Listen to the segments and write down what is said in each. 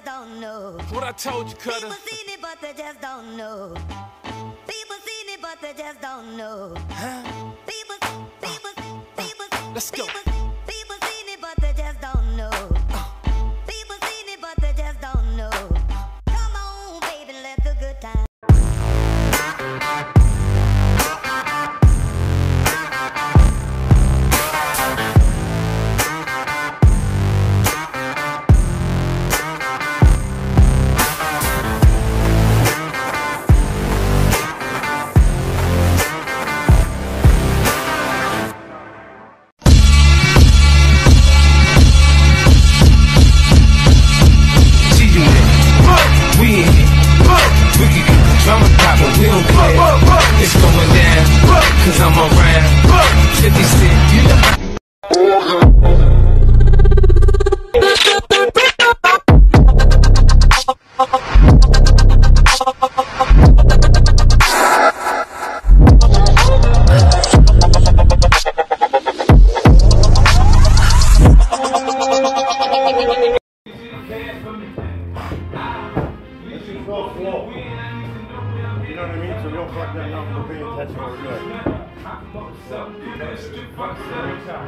just don't know. What I told you, Cutter. People seen it, but they just don't know. People seen it, but they just don't know. Huh? People, people, people, people. Let's go. People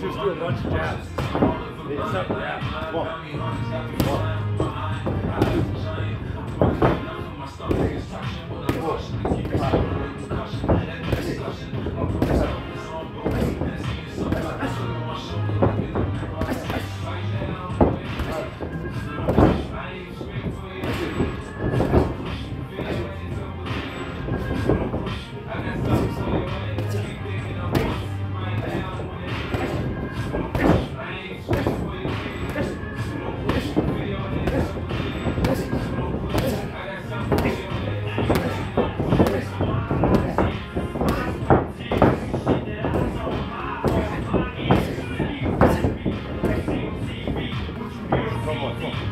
Just do a bunch of jabs. It's. Come on, come on.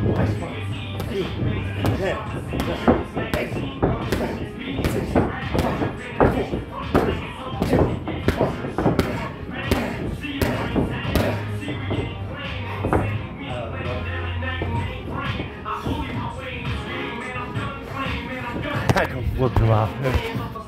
I can flip him off.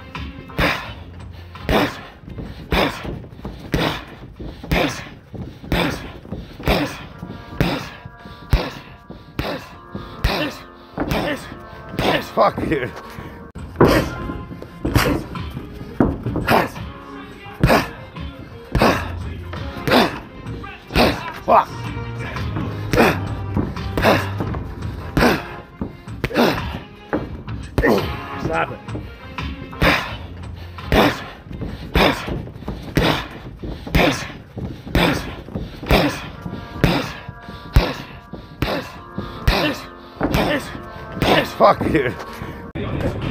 Fuck, dude. Fuck. Stop it. Fuck, dude. Thank you.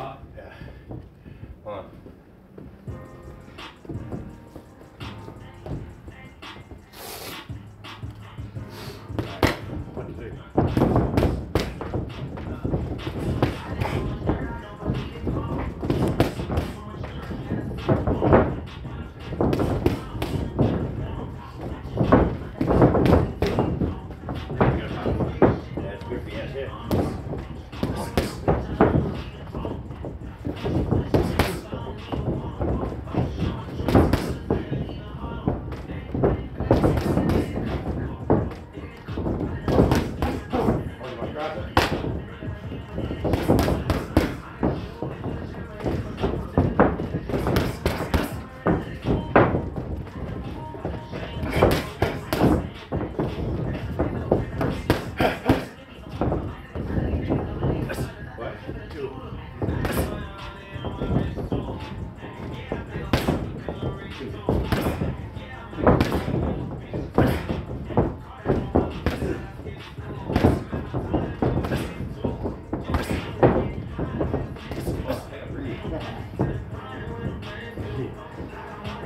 Two.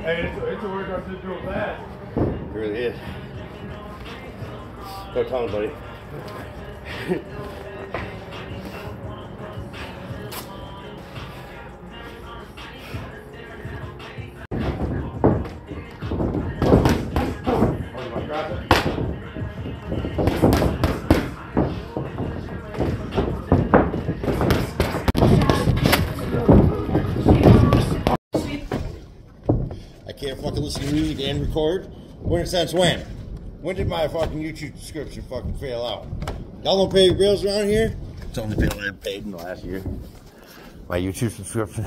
Hey, it's, it's a workout to do fast. It really is. Go tell him, buddy. fucking listen to music and record. When since when? When did my fucking YouTube subscription fucking fail out? Y'all don't pay your bills around here? It's only been I paid in the last year. My YouTube subscription.